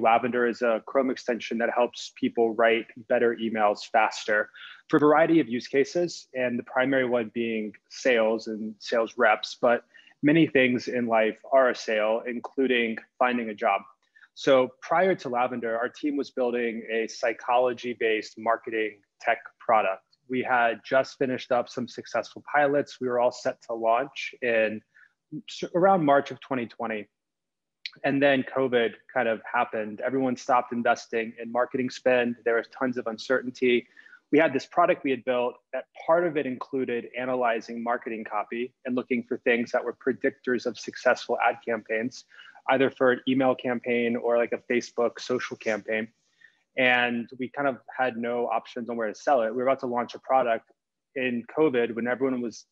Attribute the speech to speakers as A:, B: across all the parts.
A: Lavender is a Chrome extension that helps people write better emails faster for a variety of use cases, and the primary one being sales and sales reps. But many things in life are a sale, including finding a job. So prior to Lavender, our team was building a psychology based marketing tech product. We had just finished up some successful pilots. We were all set to launch in around March of 2020. And then COVID kind of happened. Everyone stopped investing in marketing spend. There was tons of uncertainty. We had this product we had built that part of it included analyzing marketing copy and looking for things that were predictors of successful ad campaigns either for an email campaign or like a Facebook social campaign. And we kind of had no options on where to sell it. We were about to launch a product in COVID when everyone was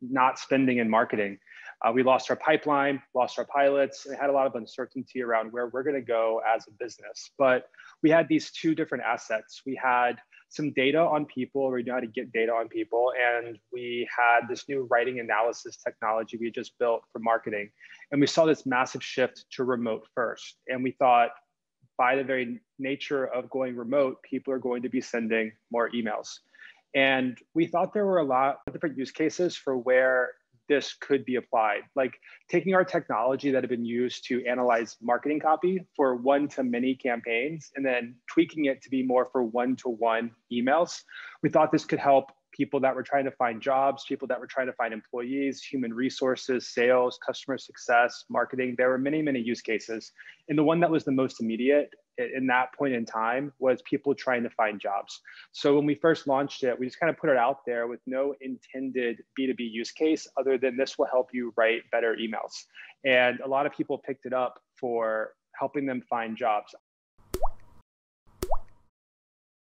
A: not spending in marketing. Uh, we lost our pipeline, lost our pilots, and had a lot of uncertainty around where we're going to go as a business. But we had these two different assets. We had some data on people, we knew how to get data on people, and we had this new writing analysis technology we just built for marketing. And we saw this massive shift to remote first. And we thought, by the very nature of going remote, people are going to be sending more emails. And we thought there were a lot of different use cases for where this could be applied. Like taking our technology that had been used to analyze marketing copy for one to many campaigns and then tweaking it to be more for one to one emails. We thought this could help people that were trying to find jobs, people that were trying to find employees, human resources, sales, customer success, marketing. There were many, many use cases. And the one that was the most immediate in that point in time was people trying to find jobs. So when we first launched it, we just kind of put it out there with no intended B2B use case other than this will help you write better emails. And a lot of people picked it up for helping them find jobs.